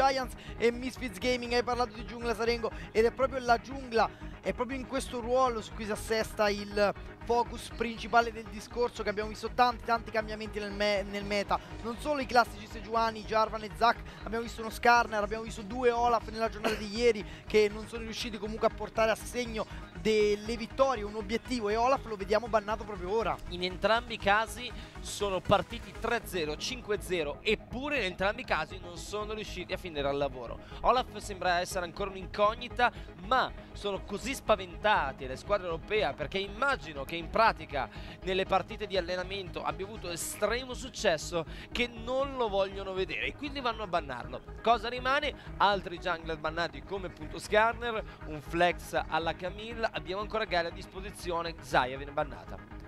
Giants e Misfits Gaming, hai parlato di giungla Sarengo ed è proprio la giungla, è proprio in questo ruolo su cui si assesta il focus principale del discorso che abbiamo visto tanti tanti cambiamenti nel, me nel meta. Non solo i classici Sejuani, Jarvan e Zack abbiamo visto uno Skarner, abbiamo visto due Olaf nella giornata di ieri che non sono riusciti comunque a portare a segno delle vittorie un obiettivo e Olaf lo vediamo bannato proprio ora in entrambi i casi sono partiti 3-0, 5-0 eppure in entrambi i casi non sono riusciti a finire al lavoro Olaf sembra essere ancora un'incognita ma sono così spaventati le squadre europee perché immagino che in pratica nelle partite di allenamento abbia avuto estremo successo che non lo vogliono vedere e quindi vanno a bannarlo. Cosa rimane? Altri jungler bannati come appunto Skarner, un flex alla Camille, abbiamo ancora Gale a disposizione, Zaya viene bannata.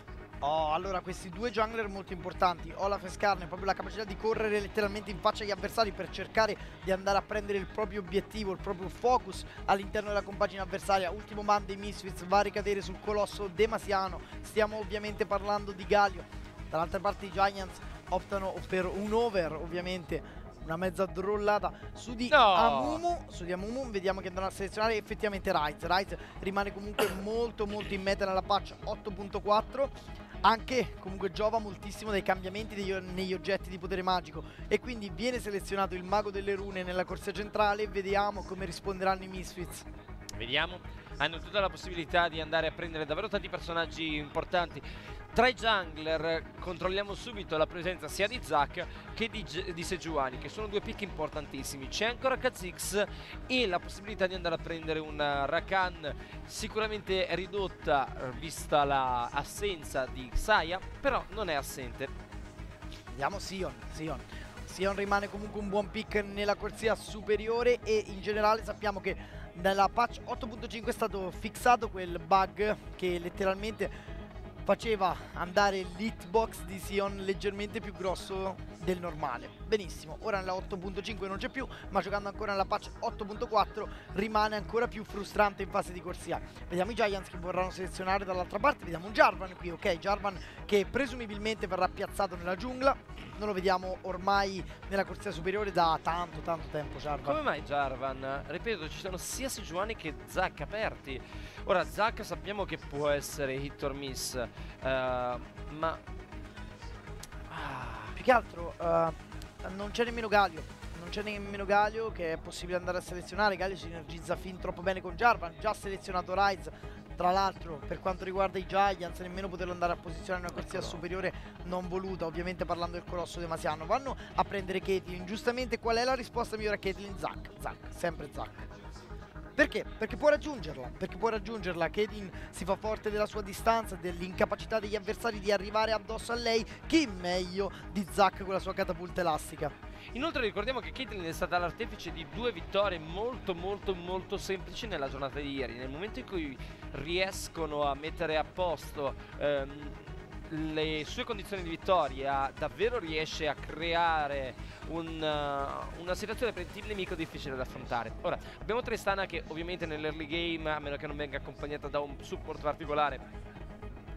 Oh, allora questi due jungler molto importanti, Olaf e Skarner, proprio la capacità di correre letteralmente in faccia agli avversari per cercare di andare a prendere il proprio obiettivo, il proprio focus all'interno della compagine avversaria. Ultimo man dei Misfits va a ricadere sul colosso demasiano, stiamo ovviamente parlando di Galio. Dall'altra parte i Giants optano per un over ovviamente una mezza drollata su di no. Amumu su di Amumu vediamo che andranno a selezionare effettivamente Rice Rice rimane comunque molto molto in meta nella patch 8.4 anche comunque giova moltissimo dai cambiamenti degli, negli oggetti di potere magico e quindi viene selezionato il mago delle rune nella corsia centrale e vediamo come risponderanno i Misfits. Vediamo, hanno tutta la possibilità di andare a prendere davvero tanti personaggi importanti. Tra i jungler controlliamo subito la presenza sia di Zack che di, di Sejuani, che sono due pick importantissimi. C'è ancora Kha'Zix e la possibilità di andare a prendere una Rakan sicuramente ridotta eh, vista l'assenza di Xayah, però non è assente. Vediamo Sion, Sion. Sion rimane comunque un buon pick nella corsia superiore e in generale sappiamo che nella patch 8.5 è stato fissato quel bug che letteralmente faceva andare l'hitbox di Sion leggermente più grosso del normale. Benissimo, ora nella 8.5 non c'è più, ma giocando ancora nella patch 8.4 rimane ancora più frustrante in fase di corsia. Vediamo i Giants che vorranno selezionare dall'altra parte, vediamo un Jarvan qui, ok, Jarvan che presumibilmente verrà piazzato nella giungla, non lo vediamo ormai nella corsia superiore da tanto tanto tempo Jarvan. Come mai Jarvan? Ripeto, ci sono sia Sejuani che Zack aperti. Ora Zack sappiamo che può essere hit or miss, uh, ma... Più che altro uh, non c'è nemmeno Galio. Non c'è nemmeno Galio che è possibile andare a selezionare. Galio si energizza fin troppo bene con Jarvan. Già selezionato Rise. Tra l'altro, per quanto riguarda i Giants, nemmeno poterlo andare a posizionare in una corsia superiore non voluta. Ovviamente parlando del colosso demasiano. Vanno a prendere Caitlyn. Giustamente, qual è la risposta migliore a Caitlyn? Zack. Zack, sempre Zack. Perché? Perché può raggiungerla, perché può raggiungerla. Kedin si fa forte della sua distanza, dell'incapacità degli avversari di arrivare addosso a lei. Chi meglio di Zack con la sua catapulta elastica? Inoltre ricordiamo che Caitlyn è stata l'artefice di due vittorie molto molto molto semplici nella giornata di ieri. Nel momento in cui riescono a mettere a posto ehm, le sue condizioni di vittoria davvero riesce a creare un, uh, una situazione per il team nemico difficile da affrontare. Ora, abbiamo Tristana che ovviamente nell'early game, a meno che non venga accompagnata da un support particolare,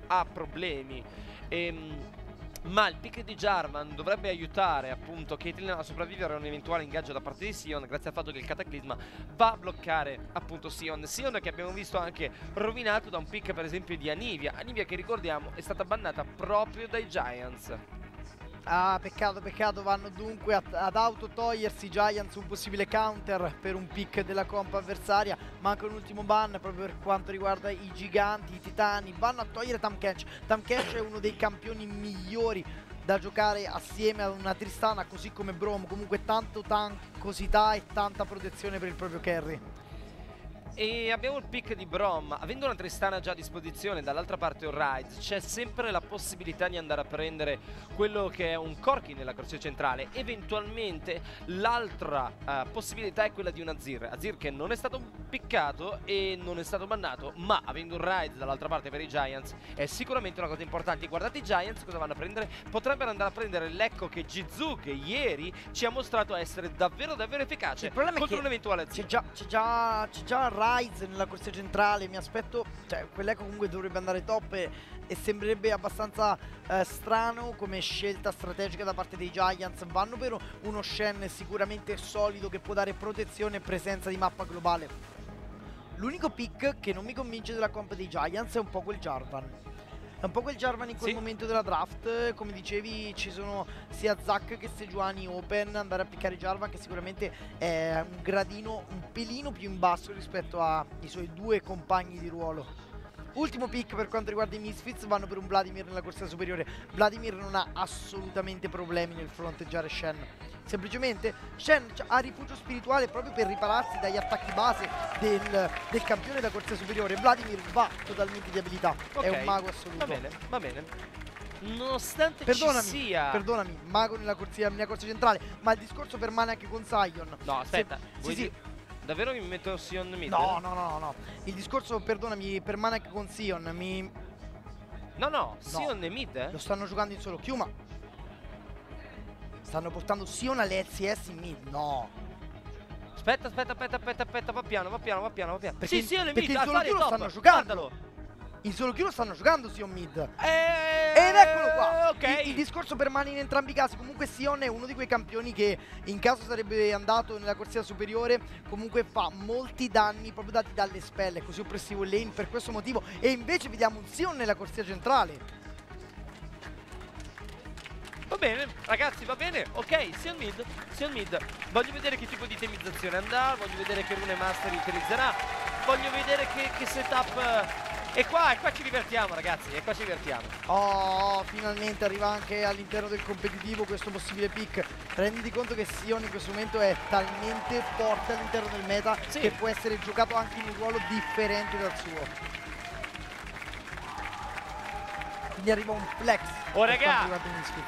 ha problemi. E, ehm, ma il pick di Jarvan dovrebbe aiutare appunto Caitlyn a sopravvivere a un eventuale ingaggio da parte di Sion grazie al fatto che il Cataclisma va a bloccare appunto Sion. Sion che abbiamo visto anche rovinato da un pick per esempio di Anivia. Anivia che ricordiamo è stata bannata proprio dai Giants Ah, peccato, peccato, vanno dunque ad, ad autotogliersi Giants un possibile counter per un pick della comp avversaria. Manca un ultimo ban proprio per quanto riguarda i giganti, i titani. Vanno a togliere Tam Catch. Tam Catch è uno dei campioni migliori da giocare assieme a una Tristana così come Brom. Comunque tanto tancosità e tanta protezione per il proprio carry. E abbiamo il pick di Brom. Avendo una Tristana già a disposizione, dall'altra parte un Rides, c'è sempre la possibilità di andare a prendere quello che è un Corki nella corsia centrale. Eventualmente l'altra uh, possibilità è quella di un Azir. Azir che non è stato piccato e non è stato bannato, ma avendo un Rides dall'altra parte per i Giants è sicuramente una cosa importante. Guardate i Giants cosa vanno a prendere. Potrebbero andare a prendere l'Ecco che Jizu che ieri ci ha mostrato essere davvero davvero efficace contro un eventuale Azir. C'è già, c'è già, c'è già Rise nella corsia centrale, mi aspetto, cioè quell'eco comunque dovrebbe andare top e, e sembrerebbe abbastanza eh, strano come scelta strategica da parte dei Giants. Vanno per uno Shen sicuramente solido che può dare protezione e presenza di mappa globale. L'unico pick che non mi convince della comp dei Giants è un po' quel Jarvan. È un po' quel Jarvan in quel Sì. momento della draft, come dicevi ci sono sia Zack che Sejuani open, andare a piccare Jarvan che sicuramente è un gradino un pelino più in basso rispetto ai suoi due compagni di ruolo. Ultimo pick per quanto riguarda i Misfits, vanno per un Vladimir nella corsia superiore. Vladimir non ha assolutamente problemi nel fronteggiare Shen. Semplicemente Shen ha rifugio spirituale proprio per ripararsi dagli attacchi base del, del campione della corsia superiore. Vladimir va totalmente di abilità, è Ok, un mago assoluto. Va bene, va bene. Nonostante Perdonami, ci sia... perdonami, mago nella corsia, nella corsia centrale, ma il discorso permane anche con Sion. No, aspetta. Se- sì, sì. Davvero mi metto Sion mid? No, no, no, no. Il discorso, perdonami, permane anche con Sion. Mi... No, no, Sion è mid, eh? Lo stanno giocando in solo queue, ma... Stanno portando Sion alle LCS in mid. No. Aspetta, aspetta, aspetta, aspetta, aspetta, va piano, va piano, va piano, va piano. Perché- sì, Sion è perché mid, in solo lo stanno giocando. guardalo. In solo queue lo stanno giocando Sion mid. Eh, Ed eccolo qua. Ok. Il, il discorso permane in entrambi i casi. Comunque Sion è uno di quei campioni che in caso sarebbe andato nella corsia superiore, comunque fa molti danni proprio dati dalle spelle, così oppressivo il lane per questo motivo. E invece vediamo un Sion nella corsia centrale. Va bene, ragazzi, va bene. Ok, Sion mid, Sion mid. Voglio vedere che tipo di temizzazione andrà, voglio vedere che rune master utilizzerà, voglio vedere che, che setup... E qua, e qua ci divertiamo, ragazzi, e qua ci divertiamo. Oh, finalmente arriva anche all'interno del competitivo questo possibile pick. Renditi conto che Sion in questo momento è talmente forte all'interno del meta Sì. che può essere giocato anche in un ruolo differente dal suo. Quindi arriva un flex. Oh, raga.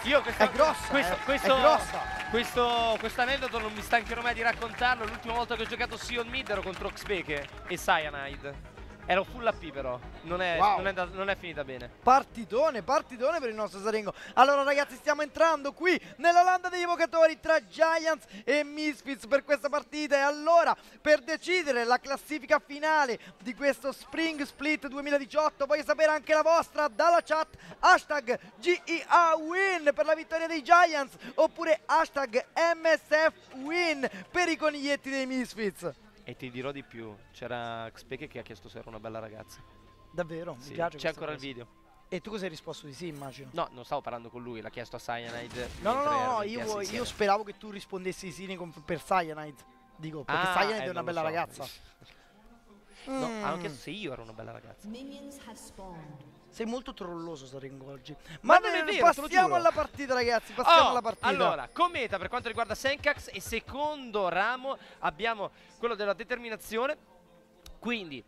Io questa, È grossa, questo, eh, questo, è grossa. Questo, questo aneddoto non mi stancherò mai di raccontarlo. L'ultima volta che ho giocato Sion Mid ero contro Xpeke e Cyanide. Ero full AP però, non è, Wow. non è, da- non è finita bene. Partitone, partitone per il nostro Sarengo. Allora ragazzi stiamo entrando qui nella landa degli evocatori tra Giants e Misfits per questa partita e allora per decidere la classifica finale di questo Spring Split 2018 voglio sapere anche la vostra dalla chat hashtag GEA Win per la vittoria dei Giants oppure hashtag MSF Win per i coniglietti dei Misfits. E ti dirò di più, c'era Xpeke che ha chiesto se era una bella ragazza. Davvero, Sì, mi piace c'è ancora il cosa. video. E tu cosa hai risposto di sì immagino? No, non stavo parlando con lui, l'ha chiesto a Cyanide. No, no, no, no, io, io speravo che tu rispondessi sì nei conf- per Cyanide. Dico, perché Ah, Cyanide eh, è una bella so. ragazza. No, Mm. hanno chiesto se io ero una bella ragazza. Minions have spawned. Sei molto trolloso Sarengo oggi. Ma Ma, non è vero, passiamo alla partita ragazzi, passiamo Oh, alla partita. Allora, commenta per quanto riguarda Senkax e secondo ramo abbiamo quello della determinazione. Quindi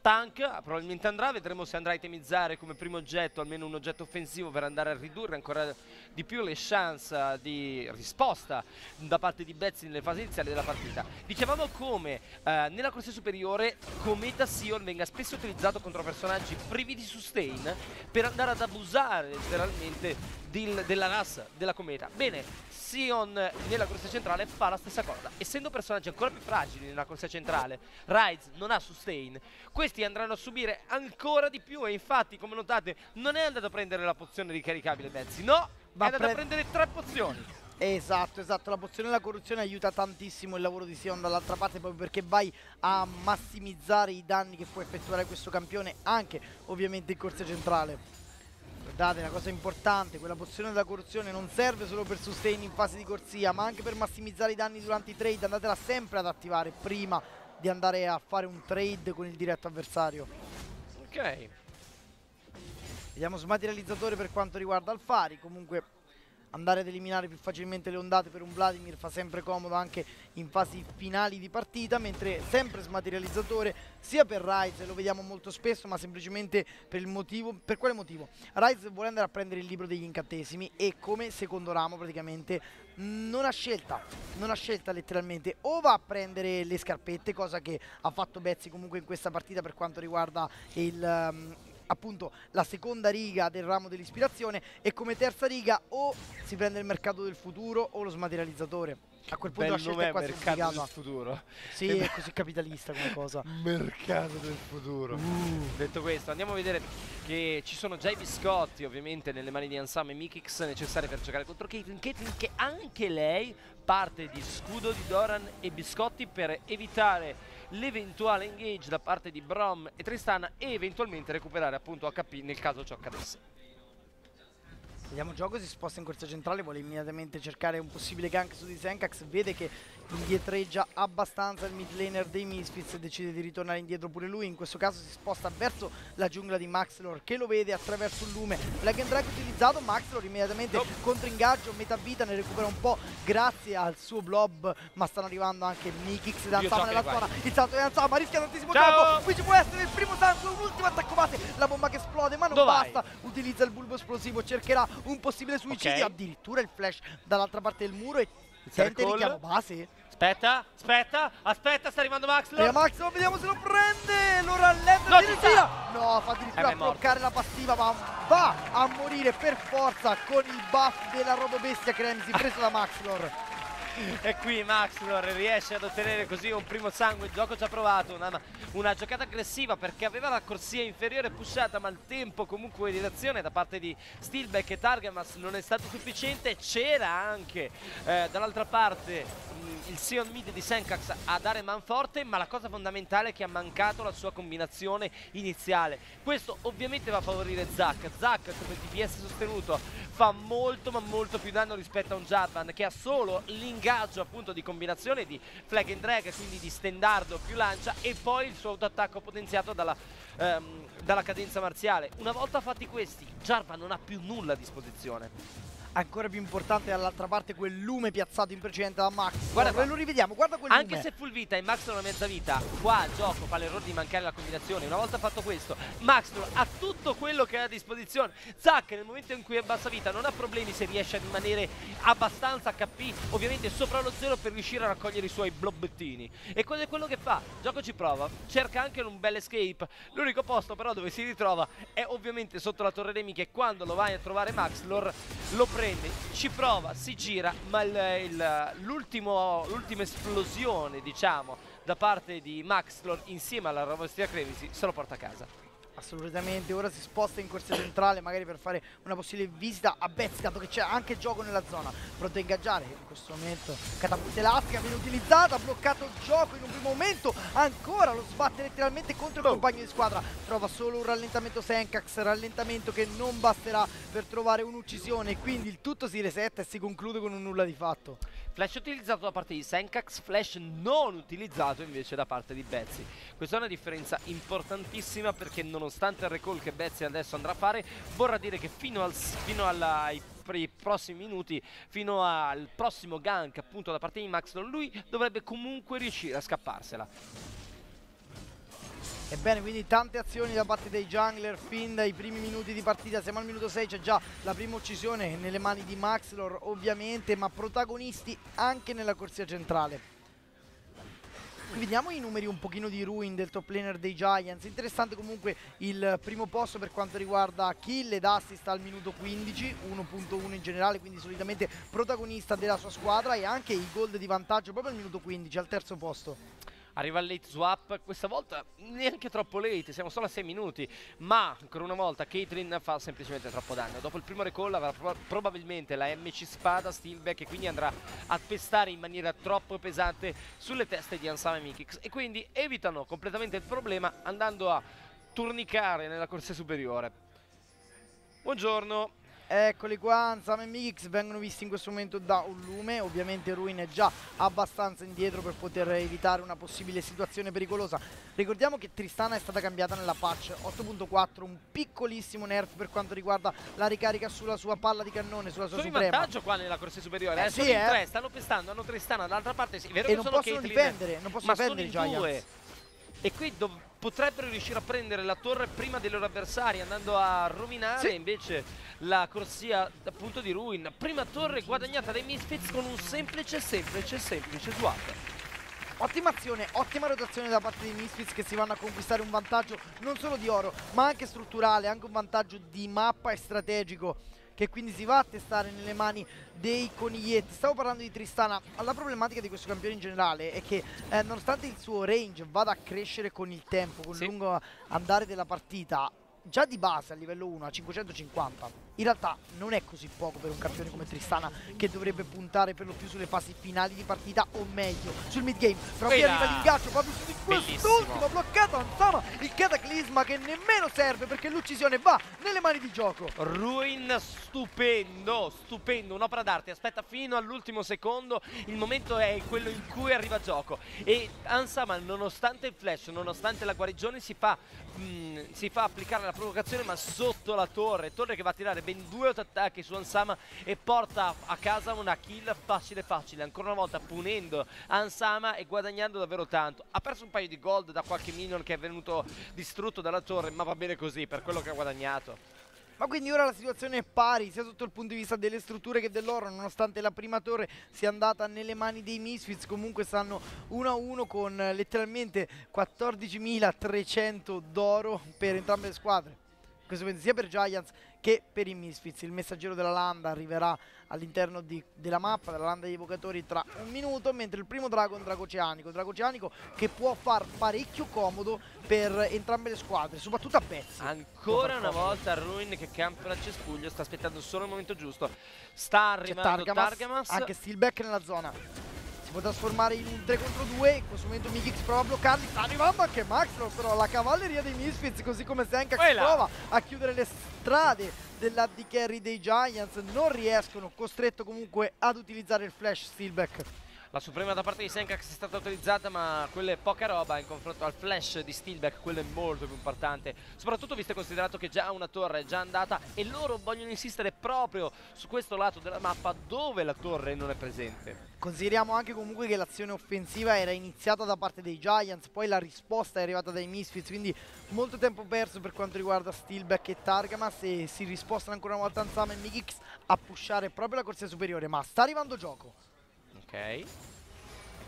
tank probabilmente andrà, vedremo se andrà a itemizzare come primo oggetto almeno un oggetto offensivo per andare a ridurre ancora di più le chance di risposta da parte di Betsy nelle fasi iniziali della partita. Dicevamo come eh, nella corsia superiore Cometa Sion venga spesso utilizzato contro personaggi privi di sustain per andare ad abusare letteralmente del- della razza della Cometa. Bene, Sion nella corsia centrale fa la stessa cosa. Essendo personaggi ancora più fragili nella corsia centrale, Rise non ha sustain, questi andranno a subire ancora di più e infatti, come notate, non è andato a prendere la pozione ricaricabile Betsy, no, Ma è andato a pre- prendere tre pozioni. Esatto, esatto, la pozione della corruzione aiuta tantissimo il lavoro di Sion dall'altra parte proprio perché vai a massimizzare i danni che può effettuare questo campione anche ovviamente in corsia centrale. Guardate, una cosa importante, quella pozione della corruzione non serve solo per sustain in fase di corsia, ma anche per massimizzare i danni durante i trade, andatela sempre ad attivare prima di andare a fare un trade con il diretto avversario. Ok. Vediamo smaterializzatore per quanto riguarda Alfari, comunque andare ad eliminare più facilmente le ondate per un Vladimir fa sempre comodo anche in fasi finali di partita, mentre sempre smaterializzatore sia per Rise, lo vediamo molto spesso, ma semplicemente per il motivo, per quale motivo? Rise vuole andare a prendere il libro degli incantesimi e come secondo ramo praticamente non ha scelta, non ha scelta letteralmente, o va a prendere le scarpette, cosa che ha fatto Bezzi comunque in questa partita per quanto riguarda il... ehm, appunto la seconda riga del ramo dell'ispirazione e come terza riga o si prende il mercato del futuro o lo smaterializzatore. A quel punto la Bello scelta è quasi mercato del futuro. Sì, è così capitalista come cosa. Mercato del futuro. Detto questo, andiamo a vedere che ci sono già i biscotti, ovviamente, nelle mani di Ansam e Mikix necessari per giocare contro Caitlyn. Caitlyn che anche lei parte di scudo di Doran e biscotti per evitare l'eventuale engage da parte di Brom e Tristana e eventualmente recuperare appunto HP nel caso ciò accadesse. Vediamo gioco, si sposta in corsia centrale, vuole immediatamente cercare un possibile gank su di Senkax, vede che indietreggia abbastanza il mid laner dei Misfits e decide di ritornare indietro pure lui, in questo caso si sposta verso la giungla di Maxlor che lo vede attraverso il lume, Black and Drag utilizzato, Maxlor immediatamente Nope. contro ingaggio, metà vita, ne recupera un po' grazie al suo blob, ma stanno arrivando anche Dio Ansama so nella zona, il salto di Ansama rischia tantissimo Ciao! troppo, qui ci può essere il primo sangue, un ultimo attacco base, la bomba che esplode ma non Dove vai? basta, utilizza il bulbo esplosivo, cercherà un possibile suicidio, Ok. addirittura il flash dall'altra parte del muro e sente richiamo base. Aspetta, aspetta, aspetta, sta arrivando Max. E Max, oh, vediamo se lo prende, lo rallenta, No, ritira. No, fa addirittura Eh, bloccare la passiva, ma va a morire per forza con il buff della robobestia Kremsi preso da Maxlor. E qui Maxlor riesce ad ottenere così un primo sangue, il gioco ci ha provato, una, una giocata aggressiva perché aveva la corsia inferiore pushata ma il tempo comunque di reazione da parte di Steelback e Targamas non è stato sufficiente, c'era anche eh, dall'altra parte mh, il Sion mid di Senkax a dare manforte ma la cosa fondamentale è che ha mancato la sua combinazione iniziale, questo ovviamente va a favorire Zack, Zack come DPS sostenuto fa molto ma molto più danno rispetto a un Jarvan che ha solo l'ingaggio appunto di combinazione di flag and drag quindi di stendardo più lancia e poi il suo autoattacco potenziato dalla, ehm, dalla cadenza marziale. Una volta fatti questi Jarvan non ha più nulla a disposizione Ancora più importante dall'altra parte quel lume piazzato in precedente da Max. Guarda qua. lo rivediamo, guarda quel anche lume. se full vita e Max ha mezza vita qua il gioco fa l'errore di mancare la combinazione una volta fatto questo Max ha tutto quello che ha a disposizione Zack nel momento in cui è bassa vita non ha problemi se riesce a rimanere abbastanza HP ovviamente sopra lo zero per riuscire a raccogliere i suoi blobbettini e quello è quello che fa gioco ci prova cerca anche un bel escape l'unico posto però dove si ritrova è ovviamente sotto la torre nemica e quando lo vai a trovare Maxlor lo prende ci prova si gira ma l'ultima esplosione diciamo da parte di Maxlor insieme alla Ravostia Crevisi se lo porta a casa Assolutamente, ora si sposta in corsia centrale magari per fare una possibile visita a Betz, dato che c'è anche gioco nella zona. Pronto a ingaggiare, in questo momento catapulte elastica viene utilizzata, bloccato il gioco in un primo momento, ancora lo sbatte letteralmente contro il Oh. compagno di squadra. Trova solo un rallentamento Senkax, rallentamento che non basterà per trovare un'uccisione, quindi il tutto si resetta e si conclude con un nulla di fatto. Flash utilizzato da parte di Senkax, flash non utilizzato invece da parte di Betsy. Questa è una differenza importantissima perché nonostante il recall che Betsy adesso andrà a fare, vorrà dire che fino, al, fino alla- ai pr- prossimi minuti, fino al prossimo gank appunto da parte di Maxlor, lui dovrebbe comunque riuscire a scapparsela. Ebbene, quindi tante azioni da parte dei jungler fin dai primi minuti di partita. Siamo al minuto 6, c'è già la prima uccisione nelle mani di Maxlor, ovviamente, ma protagonisti anche nella corsia centrale. Vediamo i numeri un pochino di ruin del top laner dei Giants. Interessante comunque il primo posto per quanto riguarda kill ed assist al minuto 15, 1.1 in generale, quindi solitamente protagonista della sua squadra e anche i gold di vantaggio proprio al minuto 15, al terzo posto. Arriva il late swap, questa volta neanche troppo late, siamo solo a 6 minuti, ma ancora una volta Caitlyn fa semplicemente troppo danno. Dopo il primo recall avrà pro- probabilmente la MC Spada Steelback e quindi andrà a pestare in maniera troppo pesante sulle teste di Ansama e Mikix e quindi evitano completamente il problema andando a turnicare nella corsia superiore. Buongiorno. Eccoli qua, Ansam e Mix vengono visti in questo momento da un lume, ovviamente Ruin è già abbastanza indietro per poter evitare una possibile situazione pericolosa. Ricordiamo che Tristana è stata cambiata nella patch 8.4, un piccolissimo nerf per quanto riguarda la ricarica sulla sua palla di cannone, sulla sua Sono in suprema. vantaggio qua nella corsia superiore, Eh eh, sì, sono in eh. tre, stanno pestando, hanno Tristana dall'altra parte, sì, è vero E che non sono possono Caitlyn, difendere, non possono ma sono difendere i in Giants. due. E qui potrebbero riuscire a prendere la torre prima dei loro avversari andando a rovinare Sì. invece la corsia appunto di Ruin. Prima torre guadagnata dai Misfits con un semplice, semplice, semplice swap. Ottima azione, ottima rotazione da parte dei Misfits che si vanno a conquistare un vantaggio non solo di oro, ma anche strutturale, anche un vantaggio di mappa e strategico. Che quindi si va a testare nelle mani dei coniglietti. Stavo parlando di Tristana, la problematica di questo campione in generale è che eh, nonostante il suo range vada a crescere con il tempo, con il Sì. lungo andare della partita, già di base a livello 1 a 550 in realtà non è così poco per un campione come Tristana che dovrebbe puntare per lo più sulle fasi finali di partita o meglio sul mid game però qui arriva l'ingaggio proprio quest'ultimo bloccato Ansama il cataclisma che nemmeno serve perché l'uccisione va nelle mani di gioco. Ruin stupendo, stupendo, un'opera d'arte, aspetta fino all'ultimo secondo, il momento è quello in cui arriva a gioco. E Ansama nonostante il flash, nonostante la guarigione si fa, mm, si fa applicare la provocazione ma sotto la torre, torre che va a tirare ben due attacchi su Ansama e porta a casa una kill facile facile, ancora una volta punendo Ansama e guadagnando davvero tanto, ha perso un paio di gold da qualche minion che è venuto distrutto dalla torre ma va bene così per quello che ha guadagnato. Ma quindi ora la situazione è pari, sia sotto il punto di vista delle strutture che dell'oro, nonostante la prima torre sia andata nelle mani dei Misfits, comunque stanno 1 a 1 con letteralmente 14.300 d'oro per entrambe le squadre. Questo sia per Giants che per i Misfits. Il messaggero della landa arriverà all'interno di- della mappa, della landa degli evocatori tra un minuto, mentre il primo drago è un drago oceanico, drago oceanico che può far parecchio comodo per entrambe le squadre, soprattutto a pezzi. Ancora una volta Ruin che campa il cespuglio, sta aspettando solo il momento giusto. Sta arrivando Targamas, Targamas. anche Steelback nella zona. Si può trasformare in un 3 contro 2, in questo momento Migix prova a bloccarli, sta arrivando anche Maxwell, però la cavalleria dei Misfits, così come Senkax Quella. prova a chiudere le strade dell'AD carry dei Giants, non riescono, costretto comunque ad utilizzare il flash Steelback. La suprema da parte di Senkax è stata utilizzata, ma quella è poca roba in confronto al flash di Steelback, quello è molto più importante. Soprattutto visto e considerato che già una torre è già andata e loro vogliono insistere proprio su questo lato della mappa dove la torre non è presente. Consideriamo anche comunque che l'azione offensiva era iniziata da parte dei Giants, poi la risposta è arrivata dai Misfits, quindi molto tempo perso per quanto riguarda Steelback e Targamas e si rispostano ancora una volta Ansama e Migix a pushare proprio la corsia superiore, ma sta arrivando gioco. Ok, è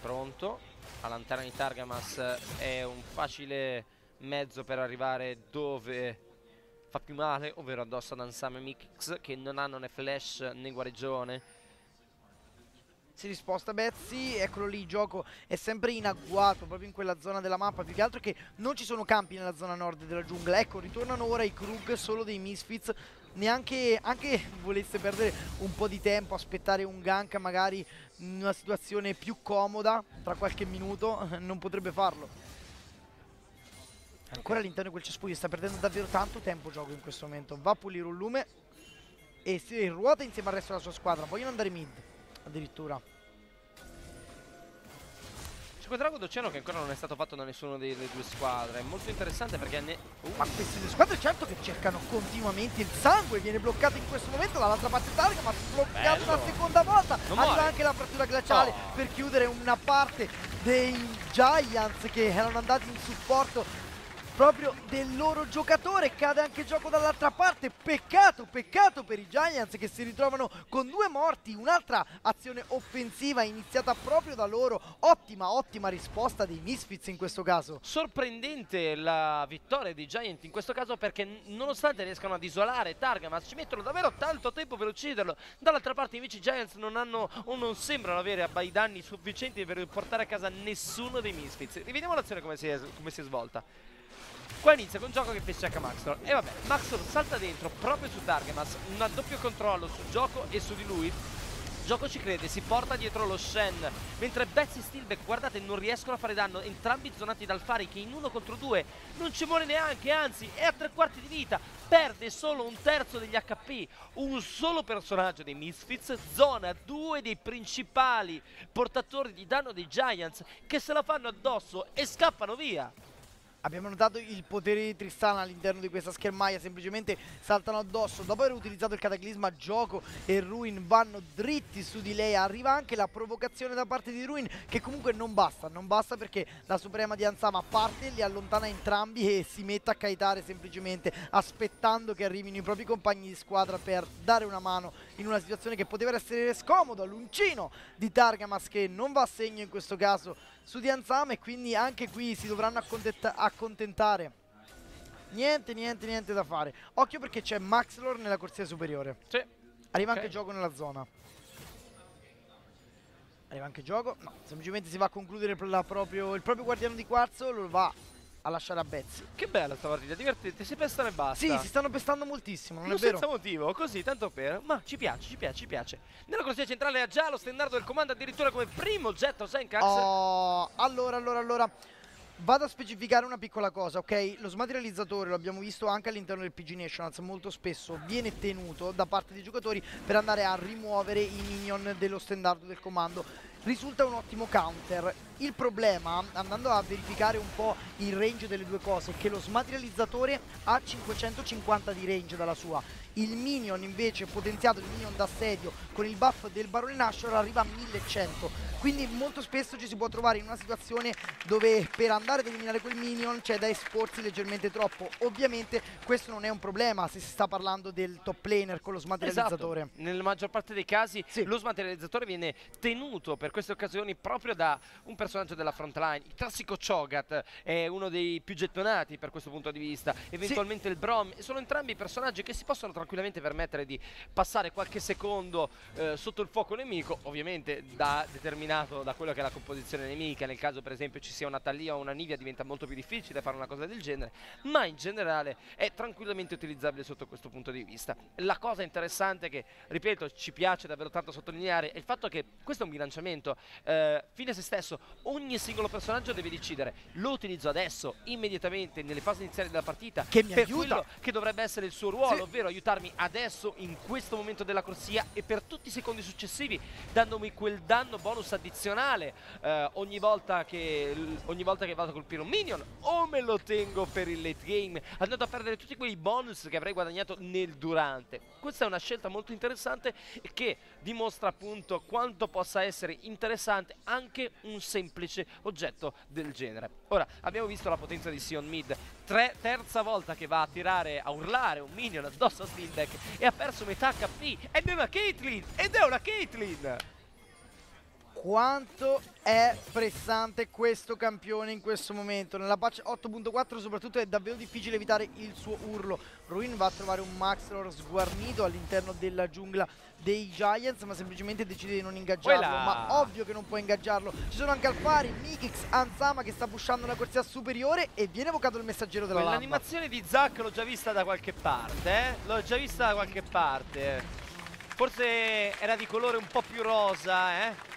pronto. La lanterna di Targamas è un facile mezzo per arrivare dove fa più male, ovvero addosso ad Ansame e Mix che non hanno né flash né guarigione. Si risposta Betsy, eccolo lì, il gioco è sempre in agguato proprio in quella zona della mappa, più che altro che non ci sono campi nella zona nord della giungla. Ecco, ritornano ora i Krug solo dei Misfits, neanche anche volesse perdere un po' di tempo, aspettare un gank magari in una situazione più comoda, tra qualche minuto, non potrebbe farlo. Ancora all'interno di quel cespuglio sta perdendo davvero tanto tempo gioco in questo momento. Va a pulire un lume e si ruota insieme al resto della sua squadra. Vogliono andare mid addirittura. C'è quel drago d'oceano che ancora non è stato fatto da nessuna delle due squadre. È molto interessante perché ne... Uh, Ma queste due squadre certo che cercano continuamente il sangue, viene bloccato in questo momento dall'altra parte Targa, ma bloccato Bello. una seconda volta. Non Arriva muore. anche la frattura glaciale No. per chiudere una parte dei Giants che erano andati in supporto proprio del loro giocatore. Cade anche gioco dall'altra parte. Peccato, peccato per i Giants che si ritrovano con due morti. Un'altra azione offensiva iniziata proprio da loro. Ottima, ottima risposta dei Misfits in questo caso. Sorprendente la vittoria dei Giant in questo caso perché nonostante riescano ad isolare Targamas ci mettono davvero tanto tempo per ucciderlo. Dall'altra parte invece i Giants non hanno o non sembrano avere i danni sufficienti per portare a casa nessuno dei Misfits. Rivediamo l'azione come come si è svolta. Qua inizia con un gioco che fecciacca Maxtor E vabbè, Maxtor salta dentro proprio su Targamas Un doppio controllo sul gioco e su di lui. Gioco ci crede, si porta dietro lo Shen Mentre Betsy e Steelback, guardate, non riescono a fare danno Entrambi zonati dal Fari che in uno contro due Non ci muore neanche, anzi è a tre quarti di vita Perde solo un terzo degli HP Un solo personaggio dei Misfits Zona due dei principali portatori di danno dei Giants Che se la fanno addosso e scappano via Abbiamo notato il potere di Tristana all'interno di questa schermaglia, semplicemente saltano addosso. Dopo aver utilizzato il cataclisma, Gioco e Ruin vanno dritti su di lei. Arriva anche la provocazione da parte di Ruin, che comunque non basta, non basta perché la suprema di Ansama parte, li allontana entrambi e si mette a caitare semplicemente, aspettando che arrivino i propri compagni di squadra per dare una mano in una situazione che poteva essere scomoda. L'uncino di Targamas che non va a segno in questo caso su di Ansama e quindi anche qui si dovranno accontenta- accontentare. Niente, niente, niente da fare. Occhio perché c'è Maxlor nella corsia superiore. Sì. Arriva Ok. anche gioco nella zona. Arriva anche gioco. No, semplicemente si va a concludere la proprio, il proprio guardiano di quarzo, lo va a lasciare a Bezzi. Che bella sta partita, divertente, si pestano e basta. Sì, si stanno pestando moltissimo, non Non è vero? senza motivo, così, tanto per. Ma ci piace, ci piace, ci piace. Nella corsia centrale ha già lo stendardo del comando, addirittura come primo oggetto Senkax. Oh, allora, allora, allora. Vado a specificare una piccola cosa, ok? Lo smaterializzatore, lo abbiamo visto anche all'interno del PG Nationals, molto spesso viene tenuto da parte dei giocatori per andare a rimuovere i minion dello stendardo del comando. Risulta un ottimo counter. Il problema, andando a verificare un po' il range delle due cose, è che lo smaterializzatore ha 550 di range dalla sua. Il minion invece potenziato, il minion d'assedio con il buff del Barone Nashor arriva a 1100. Quindi molto spesso ci si può trovare in una situazione dove per andare ad eliminare quel minion c'è da esporsi leggermente troppo. Ovviamente questo non è un problema se si sta parlando del top laner con lo smaterializzatore. Esatto. Nella maggior parte dei casi Sì. lo smaterializzatore viene tenuto per queste occasioni proprio da un personaggio della frontline. Il classico Chogat è uno dei più gettonati per questo punto di vista. Eventualmente il Brom. Sono entrambi personaggi che si possono tranquillamente permettere di passare qualche secondo eh, sotto il fuoco nemico, ovviamente da, determinato da quello che è la composizione nemica. Nel caso per esempio ci sia una Talia o una Nivea diventa molto più difficile fare una cosa del genere, ma in generale è tranquillamente utilizzabile sotto questo punto di vista. La cosa interessante che, ripeto, ci piace davvero tanto sottolineare è il fatto che questo è un bilanciamento eh, fine a se stesso, ogni singolo personaggio deve decidere lo utilizzo adesso, immediatamente, nelle fasi iniziali della partita, Che mi per aiuta. quello che dovrebbe essere il suo ruolo, Sì. ovvero aiutarmi adesso, in questo momento della corsia e per tutti i secondi successivi, dandomi quel danno bonus addizionale eh, ogni, volta che, ogni volta che vado a colpire un minion o me lo tengo per il late game, andando a perdere tutti quei bonus che avrei guadagnato nel durante. Questa è una scelta molto interessante che dimostra appunto quanto possa essere interessante anche un semplice oggetto del genere. Ora, abbiamo visto la potenza di Sion Mid, tre, terza volta che va a tirare, a urlare un minion addosso a Steelback e ha perso metà HP ed è una Caitlyn, ed è una Caitlyn! Quanto è pressante questo campione in questo momento. Nella patch 8.4 soprattutto è davvero difficile evitare il suo urlo. Ruin va a trovare un Maxlor sguarnito all'interno della giungla dei Giants, ma semplicemente decide di non ingaggiarlo. Quella! Ma ovvio che non può ingaggiarlo. Ci sono anche Alfari, Mikix, Anzama che sta pushando una corsia superiore e viene evocato il messaggero della lama. Quell'animazione di Zack l'ho già vista da qualche parte, eh? L'ho già vista da qualche parte. Forse era di colore un po' più rosa, eh?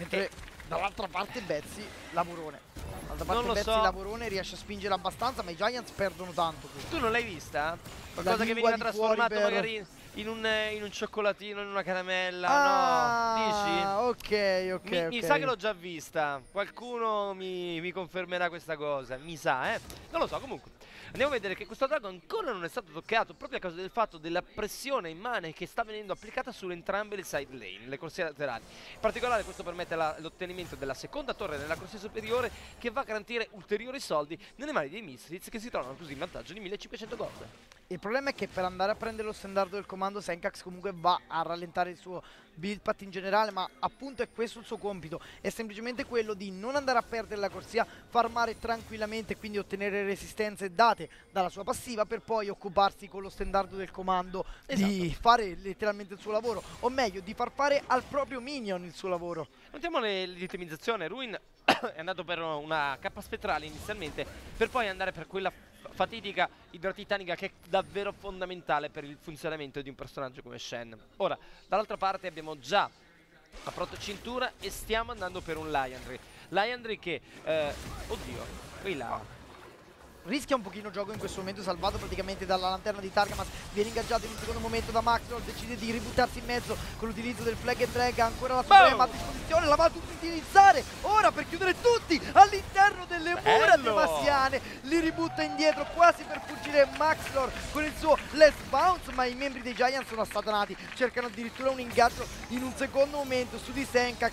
Mentre dall'altra parte Bezzi, lavorone. Dall'altra parte Non lo Bezzi, so. lavorone, riesce a spingere abbastanza, ma i Giants perdono tanto qui. Tu non l'hai vista? Qualcosa che lingua veniva trasformato per- magari in un, in un cioccolatino, in una caramella, Ah, no? ok, ok. Dici? Mi, mi ok. sa che l'ho già vista. Qualcuno mi, mi confermerà questa cosa. Mi sa, eh? Non lo so, comunque. Andiamo a vedere che questo drago ancora non è stato toccato proprio a causa del fatto della pressione immane che sta venendo applicata su entrambe le side lane, le corsie laterali. In particolare questo permette l'ottenimento della seconda torre nella corsia superiore che va a garantire ulteriori soldi nelle mani dei Misfits che si trovano così in vantaggio di 1500 gold. Il problema è che per andare a prendere lo standardo del comando Senkax comunque va a rallentare il suo build path in generale, ma appunto è questo il suo compito, è semplicemente quello di non andare a perdere la corsia, farmare tranquillamente quindi ottenere resistenze date dalla sua passiva per poi occuparsi con lo standardo del comando di Esatto. fare letteralmente il suo lavoro, o meglio di far fare al proprio minion il suo lavoro. Notiamo l'itemizzazione, Ruin è andato per una cappa spettrale inizialmente, per poi andare per quella fatidica idrotitanica che è davvero fondamentale per il funzionamento di un personaggio come Shen. Ora, dall'altra parte abbiamo già la protocintura e stiamo andando per un Liandry. Liandry che, eh, oddio, qui là. Rischia un pochino gioco in questo momento salvato praticamente dalla lanterna di Targamas viene ingaggiato in un secondo momento da Maxwell decide di ributtarsi in mezzo con l'utilizzo del flag and drag ancora la suprema a disposizione la va a utilizzare ora per chiudere tutti all'interno delle mura Bello! demasiane li ributta indietro quasi per fuggire Maxlor con il suo less bounce ma i membri dei Giants sono assatanati cercano addirittura un ingaggio in un secondo momento su di Senkax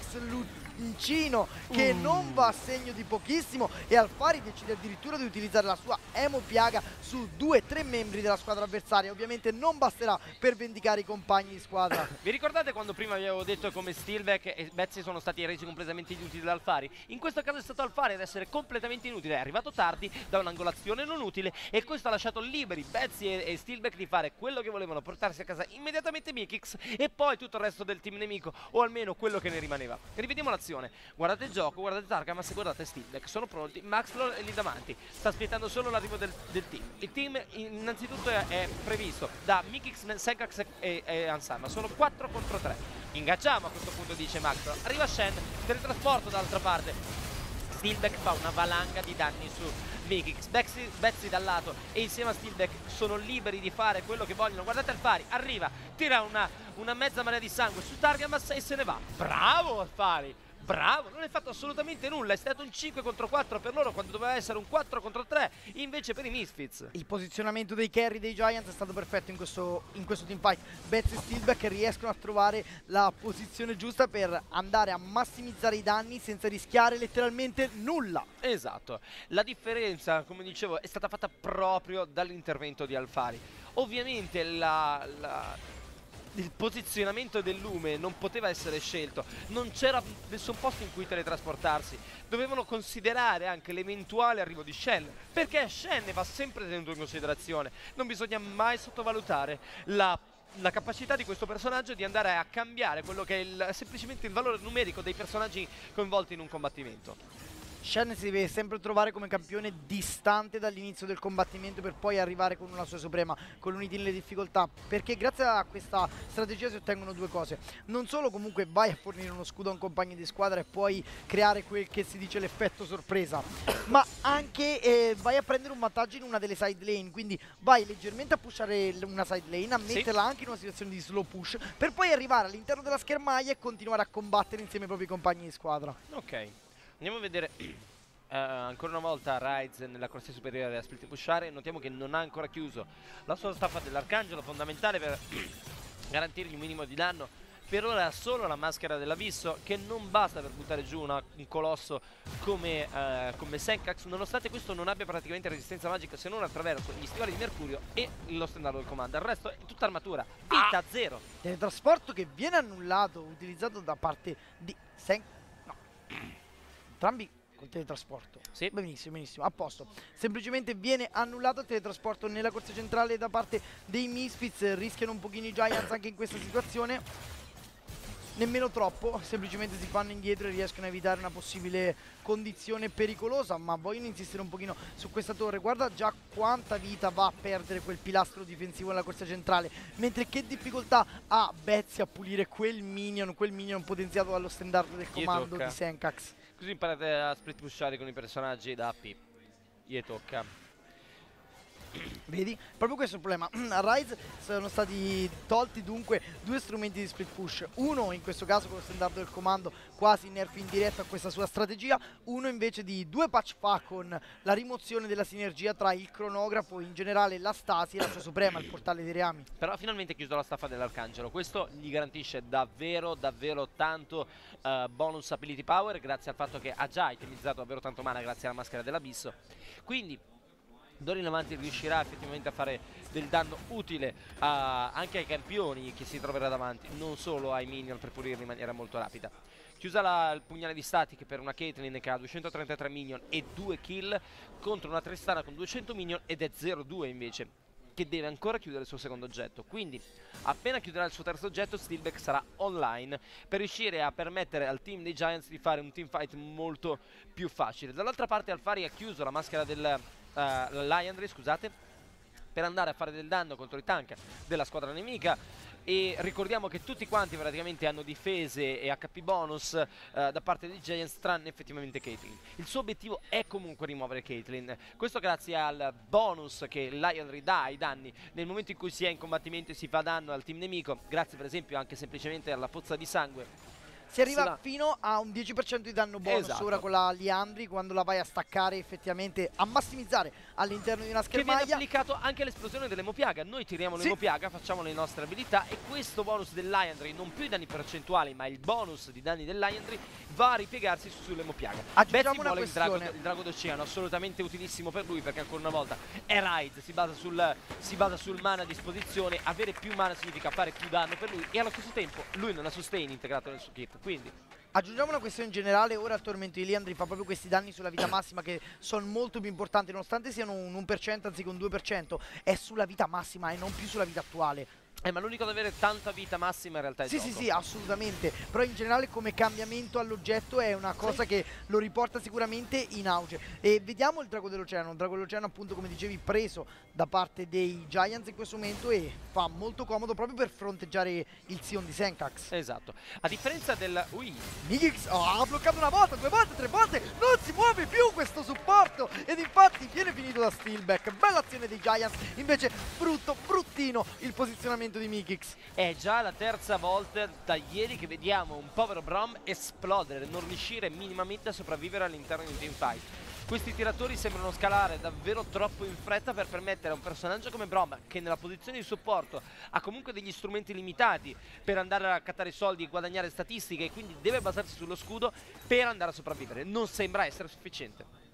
incino che Mm. non va a segno di pochissimo e Alfari decide addirittura di utilizzare la sua emo piaga su due, tre membri della squadra avversaria. Ovviamente non basterà per vendicare i compagni di squadra. Vi ricordate quando prima vi avevo detto come Steelback e Betsy sono stati resi completamente inutili da Alfari? In questo caso è stato Alfari ad essere completamente inutile, è arrivato tardi da un'angolazione non utile e questo ha lasciato liberi Betsy e, e Steelback di fare quello che volevano, portarsi a casa immediatamente Mikix e poi tutto il resto del team nemico o almeno quello che ne rimaneva. Rivediamo l'azione, guardate il gioco, guardate Targamas e guardate Steelback, sono pronti, Maxflor è lì davanti, sta aspettando solo l'arrivo del, del team. Il team innanzitutto è, è previsto da Mikix, Senkax e, e Ansama, sono 4 contro 3. Ingaggiamo a questo punto dice Maxflor, arriva Shen, teletrasporto dall'altra parte, Steelback fa una valanga di danni su Mikix. Betsy, Betsy dal lato e insieme a Steelback sono liberi di fare quello che vogliono. Guardate Alfari, arriva, tira una, una mezza marea di sangue su Targamas e se ne va. Bravo Alfari! Bravo, non hai fatto assolutamente nulla, è stato un 5 contro 4 per loro quando doveva essere un 4 contro 3 invece per i Misfits. Il posizionamento dei carry dei Giants è stato perfetto in questo, in questo teamfight. Betz e Steelback riescono a trovare la posizione giusta per andare a massimizzare i danni senza rischiare letteralmente nulla. Esatto, la differenza, come dicevo, è stata fatta proprio dall'intervento di Alfari. Ovviamente la, la- il posizionamento del lume non poteva essere scelto, non c'era nessun posto in cui teletrasportarsi. Dovevano considerare anche l'eventuale arrivo di Shen, perché Shen va sempre tenuto in considerazione. Non bisogna mai sottovalutare la la capacità di questo personaggio di andare a cambiare quello che è il- semplicemente il valore numerico dei personaggi coinvolti in un combattimento. Shen si deve sempre trovare come campione distante dall'inizio del combattimento per poi arrivare con una sua suprema, con l'unity nelle difficoltà, perché grazie a questa strategia si ottengono due cose. Non solo comunque vai a fornire uno scudo a un compagno di squadra e puoi creare quel che si dice l'effetto sorpresa, ma anche eh, vai a prendere un vantaggio in una delle side lane, quindi vai leggermente a pushare una side lane, a Sì. metterla anche in una situazione di slow push, per poi arrivare all'interno della schermaglia e continuare a combattere insieme ai propri compagni di squadra. Ok, andiamo a vedere eh, ancora una volta Ryze nella corsia superiore della split pushare. Notiamo che non ha ancora chiuso la sua staffa dell'arcangelo, fondamentale per garantirgli un minimo di danno. Per ora ha solo la maschera dell'abisso che non basta per buttare giù una- un colosso come, eh, come Senkax, nonostante questo non abbia praticamente resistenza magica se non attraverso gli stivali di mercurio e lo stendardo del comando. Il resto è tutta armatura, vita zero. Teletrasporto che viene annullato, utilizzato da parte di Sen... No. Entrambi col teletrasporto. Sì. Benissimo, benissimo, a posto. Semplicemente viene annullato il teletrasporto nella corsia centrale da parte dei Misfits. Rischiano un pochino i Giants anche in questa situazione. Nemmeno troppo, semplicemente si fanno indietro e riescono a evitare una possibile condizione pericolosa, ma vogliono insistere un pochino su questa torre. Guarda già quanta vita va a perdere quel pilastro difensivo nella corsia centrale, mentre che difficoltà ha Betsy a pulire quel minion, quel minion potenziato dallo standard del comando di Senkax. Così imparate a split pushare con i personaggi da AP. Gli tocca. Vedi? Proprio questo è il problema. A Rise sono stati tolti dunque due strumenti di split push. Uno in questo caso con lo standard del comando quasi nerf in diretta a questa sua strategia. Uno invece di due patch fa con la rimozione della sinergia tra il cronografo, in generale la stasi e la sua suprema, il portale dei reami. Però finalmente chiuso la staffa dell'arcangelo. Questo gli garantisce davvero, davvero tanto eh, bonus ability power. Grazie al fatto che ha già itemizzato davvero tanto mana grazie alla maschera dell'abisso. Quindi. D'ora in avanti riuscirà effettivamente a fare del danno utile a- anche ai campioni che si troverà davanti, non solo ai minion per pulirli in maniera molto rapida. Chiusa la- il pugnale di static per una Caitlyn che ha 233 minion e 2 kill contro una Tristana con 200 minion ed è 0-2 invece che deve ancora chiudere il suo secondo oggetto. Quindi, appena chiuderà il suo terzo oggetto, Steelback sarà online per riuscire a permettere al team dei Giants di fare un teamfight molto più facile. Dall'altra parte, Alfari ha chiuso la maschera del uh, Liandry, scusate, per andare a fare del danno contro i tank della squadra nemica. E ricordiamo che tutti quanti praticamente hanno difese e HP bonus eh, da parte dei Giants, tranne effettivamente Caitlyn. Il suo obiettivo è comunque rimuovere Caitlyn. Questo grazie al bonus che Lion dà ai danni nel momento in cui si è in combattimento e si fa danno al team nemico. Grazie per esempio anche semplicemente alla pozza di sangue Si arriva sulla... fino a un 10% di danno bonus esatto. ora con la Liandri quando la vai a staccare effettivamente a massimizzare all'interno di una schermaglia. Che viene applicato anche all'esplosione dell'emopiaga. Noi tiriamo sì. l'emopiaga, facciamo le nostre abilità e questo bonus del Liandry, non più i danni percentuali ma il bonus di danni del Liandry va a ripiegarsi sull'emopiaga. Aggiungiamo una vuole il drago, il drago d'oceano, assolutamente utilissimo per lui perché ancora una volta è Ride, si basa, sul, si basa sul mana a disposizione, avere più mana significa fare più danno per lui e allo stesso tempo lui non ha sustain integrato nel suo kit, quindi Aggiungiamo una questione generale, ora il tormento di Liandri fa proprio questi danni sulla vita massima che sono molto più importanti, nonostante siano un 1% anziché un 2%, è sulla vita massima e non più sulla vita attuale. Eh, ma l'unico ad avere tanta vita massima in realtà è Sì, gioco. sì, sì, assolutamente. Però in generale come cambiamento all'oggetto è una cosa sì. che lo riporta sicuramente in auge. E vediamo il drago dell'oceano. Il drago dell'oceano appunto come dicevi preso da parte dei Giants in questo momento e fa molto comodo proprio per fronteggiare il Sion di Senkax. Esatto. A differenza del... Ui. Migix oh, ha bloccato una volta, due volte, tre volte. Non si muove più questo supporto. Ed infatti viene finito da Steelback. Bella azione dei Giants. Invece brutto, bruttino il posizionamento movimento di Mikix. È già la terza volta da ieri che vediamo un povero Brom esplodere, non riuscire minimamente a sopravvivere all'interno di un teamfight. Questi tiratori sembrano scalare davvero troppo in fretta per permettere a un personaggio come Brom, che nella posizione di supporto ha comunque degli strumenti limitati per andare a cattare soldi e guadagnare statistiche e quindi deve basarsi sullo scudo per andare a sopravvivere. Non sembra essere sufficiente.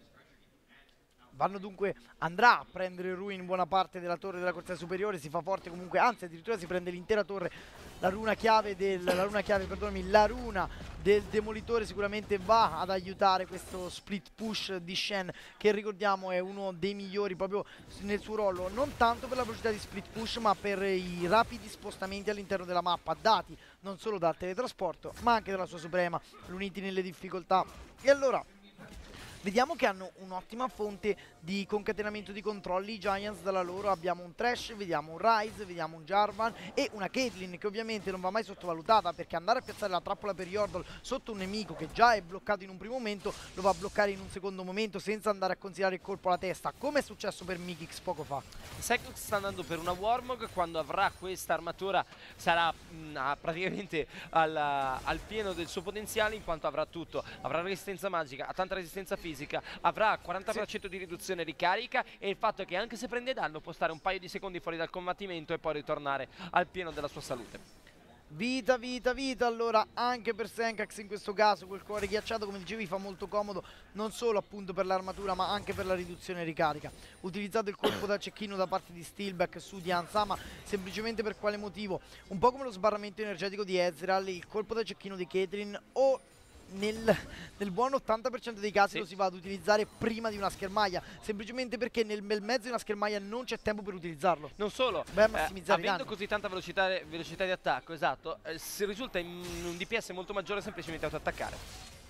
Vanno dunque, andrà a prendere Ruin buona parte della torre della corsia superiore, si fa forte comunque, anzi addirittura si prende l'intera torre, la runa chiave del, la runa chiave, perdonami, la runa del demolitore sicuramente va ad aiutare questo split push di Shen che ricordiamo è uno dei migliori proprio nel suo ruolo, non tanto per la velocità di split push ma per i rapidi spostamenti all'interno della mappa, dati non solo dal teletrasporto ma anche dalla sua suprema, l'uniti nelle difficoltà. E allora Vediamo che hanno un'ottima fonte di concatenamento di controlli i Giants dalla loro. Abbiamo un Trash, vediamo un Rise, vediamo un Jarvan e una Caitlyn che ovviamente non va mai sottovalutata perché andare a piazzare la trappola per Yordle sotto un nemico che già è bloccato in un primo momento lo va a bloccare in un secondo momento senza andare a considerare il colpo alla testa come è successo per Mikix poco fa. Secox sta andando per una Warmog quando avrà questa armatura sarà mh, mm, praticamente alla, al pieno del suo potenziale in quanto avrà tutto, avrà resistenza magica, ha tanta resistenza fisica fisica avrà 40% sì. di riduzione di carica e il fatto è che anche se prende danno può stare un paio di secondi fuori dal combattimento e poi ritornare al pieno della sua salute. Vita, vita, vita, allora anche per Senkax in questo caso quel cuore ghiacciato come dicevi fa molto comodo non solo appunto per l'armatura ma anche per la riduzione ricarica. Utilizzato il colpo da cecchino da parte di Steelback su di Ansama semplicemente per quale motivo? Un po' come lo sbarramento energetico di Ezreal, il colpo da cecchino di Caitlyn o nel, nel, buon 80% dei casi sì. lo si va ad utilizzare prima di una schermaglia, semplicemente perché nel, nel mezzo di una schermaglia non c'è tempo per utilizzarlo. Non solo, Beh, eh, avendo così tanta velocità, velocità, di attacco, esatto, eh, si risulta in un DPS molto maggiore semplicemente autoattaccare.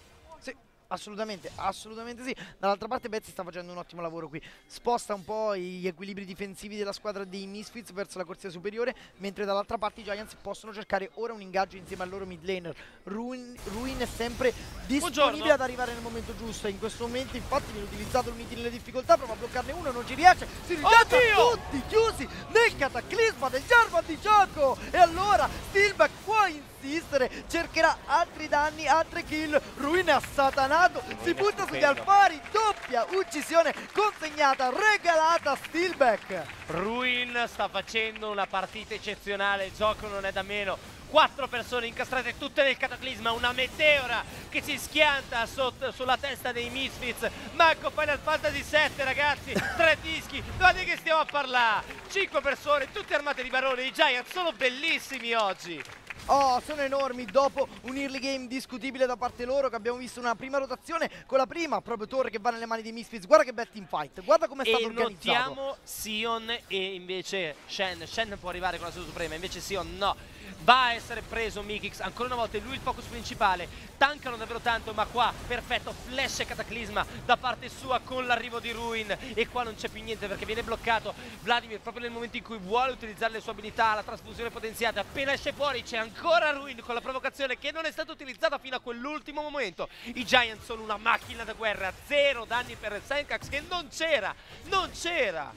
Assolutamente, assolutamente sì. Dall'altra parte Betsy sta facendo un ottimo lavoro qui. Sposta un po' gli equilibri difensivi della squadra dei Misfits verso la corsia superiore, mentre dall'altra parte i Giants possono cercare ora un ingaggio insieme al loro mid laner. Ruin, Ruin è sempre disponibile Buongiorno. ad arrivare nel momento giusto. In questo momento infatti viene utilizzato il unity nelle difficoltà, prova a bloccarne uno, non ci riesce. Si rigetta tutti chiusi nel cataclisma del Jarvan di gioco. E allora Steelback può insistere, cercherà altri danni, altre kill. Ruin è assatanato Ronaldo si butta sugli alfari, doppia uccisione consegnata, regalata a Steelback. Ruin sta facendo una partita eccezionale, il gioco non è da meno. Quattro persone incastrate tutte nel cataclisma, una meteora che si schianta sotto, sulla testa dei Misfits. Manco Final Fantasy 7 ragazzi, tre dischi, ma di che stiamo a parlare? Cinque persone, tutte armate di barone, i Giants sono bellissimi oggi. Oh, sono enormi. Dopo un early game discutibile da parte loro che abbiamo visto una prima rotazione con la prima proprio torre che va nelle mani dei Misfits. Guarda che bel team fight, guarda come è stato e organizzato. E notiamo Sion e invece Shen. Shen può arrivare con la sua suprema, invece Sion no. Va a essere preso Mikix, ancora una volta è lui il focus principale, tankano davvero tanto ma qua perfetto flash e cataclisma da parte sua con l'arrivo di Ruin. E qua non c'è più niente perché viene bloccato Vladimir proprio nel momento in cui vuole utilizzare le sue abilità, la trasfusione potenziata, appena esce fuori c'è ancora Ruin con la provocazione che non è stata utilizzata fino a quell'ultimo momento, i Giants sono una macchina da guerra, zero danni per Senkax che non c'era, non c'era!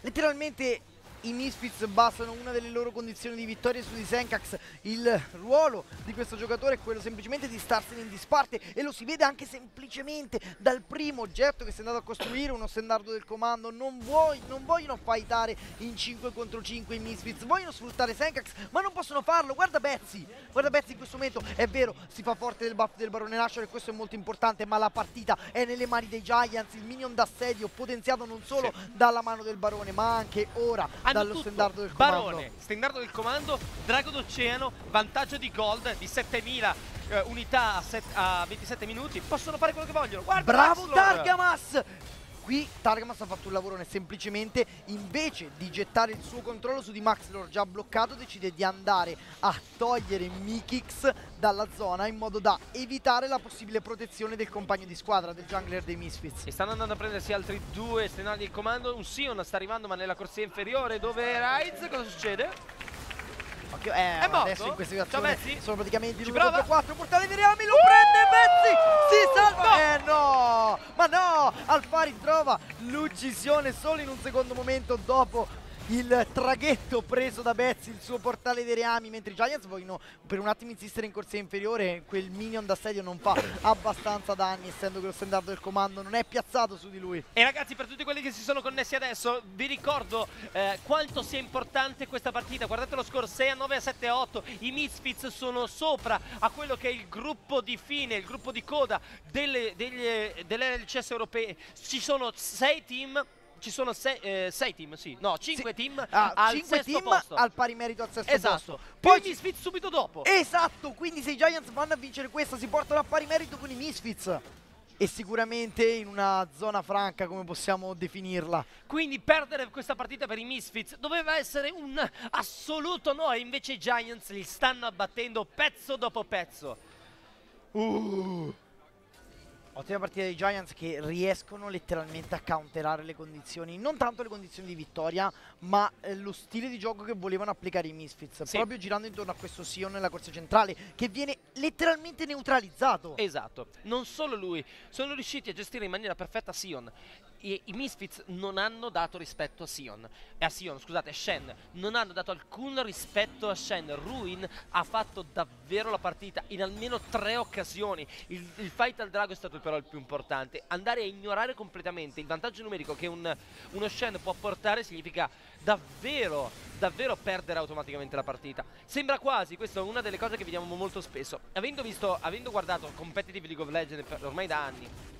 Letteralmente i Misfits basano una delle loro condizioni di vittoria su di Senkax. Il ruolo di questo giocatore è quello semplicemente di starsene in disparte e lo si vede anche semplicemente dal primo oggetto che si è andato a costruire, uno stendardo del comando. Non, vuoi, non vogliono fightare in 5 contro 5 i Misfits, vogliono sfruttare Senkax, ma non possono farlo. Guarda Betsy, guarda Betsy in questo momento, è vero, si fa forte del buff del Barone Nashor e questo è molto importante, ma la partita è nelle mani dei Giants, il minion d'assedio potenziato non solo sì. dalla mano del Barone, ma anche ora dallo tutto. stendardo del Barone, comando. Barone, stendardo del comando, Drago d'Oceano, vantaggio di gold di 7000 eh, unità a, a, 27 minuti, possono fare quello che vogliono. Guarda, Bravo Targamas! Qui Targamas ha fatto un lavoro semplicemente invece di gettare il suo controllo su di Maxlor già bloccato decide di andare a togliere Mikix dalla zona in modo da evitare la possibile protezione del compagno di squadra del jungler dei Misfits e stanno andando a prendersi altri due stenali di comando un Sion sta arrivando ma nella corsia inferiore dove Raiz cosa succede? Occhio, eh, è morto? adesso in questa situazione sono praticamente in 1 contro 4 portale di Reami, lo uh! prende Bezzi, si salva, no. eh no, ma no, Alfari trova l'uccisione solo in un secondo momento dopo il traghetto preso da Bezzi, il suo portale dei reami, mentre i Giants vogliono per un attimo insistere in corsia inferiore, quel minion d'assedio non fa abbastanza danni, essendo che lo standard del comando non è piazzato su di lui. E ragazzi, per tutti quelli che si sono connessi adesso, vi ricordo eh, quanto sia importante questa partita, guardate lo score 6 a 9 a 7 a 8, i Misfits sono sopra a quello che è il gruppo di fine, il gruppo di coda delle, delle, delle LCS europee, ci sono 6 team ci sono sei, eh, sei team, sì, no, cinque sì. team ah, al cinque sesto team posto. al pari merito al sesto esatto. posto. Poi i Misfits subito dopo. Esatto, quindi se i Giants vanno a vincere questa si portano a pari merito con i Misfits e sicuramente in una zona franca come possiamo definirla. Quindi perdere questa partita per i Misfits doveva essere un assoluto no e invece i Giants li stanno abbattendo pezzo dopo pezzo. Uh. Ottima partita dei Giants che riescono letteralmente a counterare le condizioni, non tanto le condizioni di vittoria, ma eh, lo stile di gioco che volevano applicare i Misfits, sì. proprio girando intorno a questo Sion nella corsa centrale, che viene letteralmente neutralizzato. Esatto, non solo lui, sono riusciti a gestire in maniera perfetta Sion i, i Misfits non hanno dato rispetto a Sion. A Sion, scusate, Shen. Non hanno dato alcun rispetto a Shen. Ruin ha fatto davvero la partita in almeno tre occasioni. Il, il fight al drago è stato però il più importante. Andare a ignorare completamente il vantaggio numerico che un, uno Shen può portare significa davvero, davvero perdere automaticamente la partita. Sembra quasi, questa è una delle cose che vediamo molto spesso. Avendo visto, avendo guardato Competitive League of Legends ormai da anni,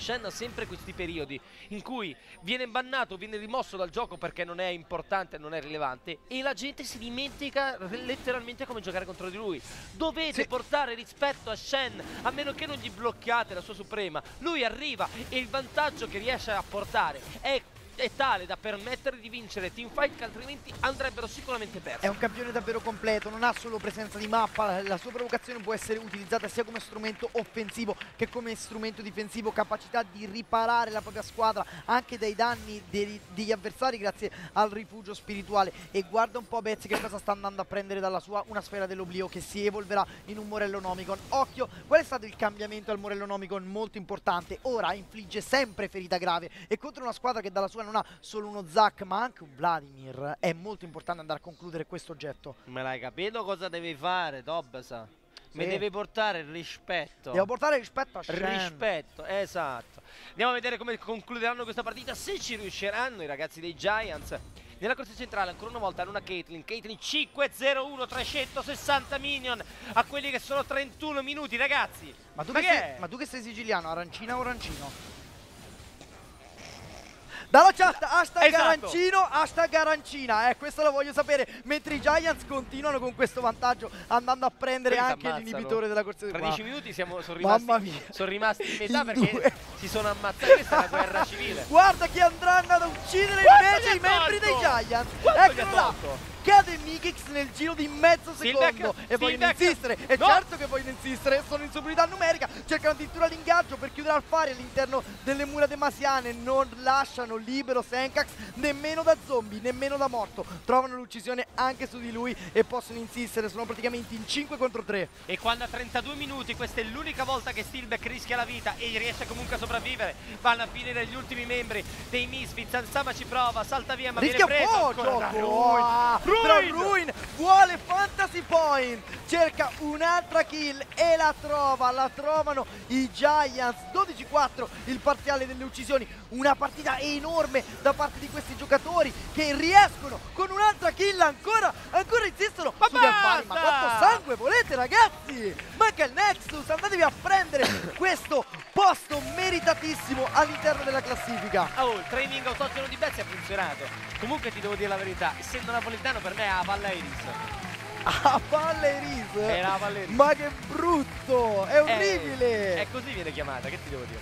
Shen ha sempre questi periodi in cui viene bannato, viene rimosso dal gioco perché non è importante, non è rilevante e la gente si dimentica letteralmente come giocare contro di lui. Dovete sì. portare rispetto a Shen, a meno che non gli blocchiate la sua suprema. Lui arriva e il vantaggio che riesce a portare è è tale da permettere di vincere teamfight che altrimenti andrebbero sicuramente persi. È un campione davvero completo, non ha solo presenza di mappa, la sua provocazione può essere utilizzata sia come strumento offensivo che come strumento difensivo, capacità di riparare la propria squadra anche dai danni dei, degli avversari grazie al rifugio spirituale e guarda un po' Bezzi che cosa sta andando a prendere dalla sua una sfera dell'oblio che si evolverà in un Morello Nomicon. Occhio, qual è stato il cambiamento al Morello Nomicon? Molto importante, ora infligge sempre ferita grave e contro una squadra che dalla sua non ha solo uno Zac ma anche un Vladimir è molto importante andare a concludere questo oggetto me l'hai capito cosa devi fare Dobsa? Sì. Mi deve portare il rispetto. Devo portare il rispetto a Shen. Rispetto, esatto. Andiamo a vedere come concluderanno questa partita, se ci riusciranno i ragazzi dei Giants. Nella corsa centrale ancora una volta hanno una Caitlyn. Caitlyn 5-0-1, 360 minion a quelli che sono 31 minuti, ragazzi. Ma tu, ma che, sei, ma tu che sei siciliano, arancina o arancino? Dalla chat, hashtag esatto. arancino, hashtag arancina. Eh, questo lo voglio sapere. Mentre i Giants continuano con questo vantaggio, andando a prendere Quelli anche l'inibitore della corsa di Tra 10 minuti siamo, sono, rimasti, sono rimasti in metà perché due. si sono ammazzati. Questa è una guerra civile. Guarda che andranno ad uccidere Quanto invece i membri dei Giants. Quanto Eccolo là. Cade Mikix nel giro di mezzo secondo e vogliono insistere. E No. certo che vogliono insistere sono in superiorità numerica cercano addirittura l'ingaggio per chiudere Alfari all'interno delle mura demasiane non lasciano libero Senkax nemmeno da zombie nemmeno da morto. Trovano l'uccisione anche su di lui e possono insistere sono praticamente in 5 contro 3 E quando a 32 minuti, questa è l'unica volta che Steelback rischia la vita e riesce comunque a sopravvivere, vanno a finire gli ultimi membri dei Misfits. Ansama ci prova, salta via, ma Rischia viene preso po' Ah! Però Ruin! Vuole Fantasy Point. Cerca un'altra kill e la trova. La trovano i Giants. 12-4 il parziale delle uccisioni. Una partita enorme da parte di questi giocatori Che riescono con un'altra kill. Ancora Ancora insistono Ma su di Alfari. Ma quanto sangue volete ragazzi? Manca il Nexus. Andatevi a prendere questo posto meritatissimo all'interno della classifica. Oh, il training autogeno di Bezzi ha funzionato. Comunque ti devo dire la verità, essendo napoletano per me è la palla Iris. A palle Iris Era la palla Iris. Ma che brutto! È Eh, orribile! E così viene chiamata, che ti devo dire?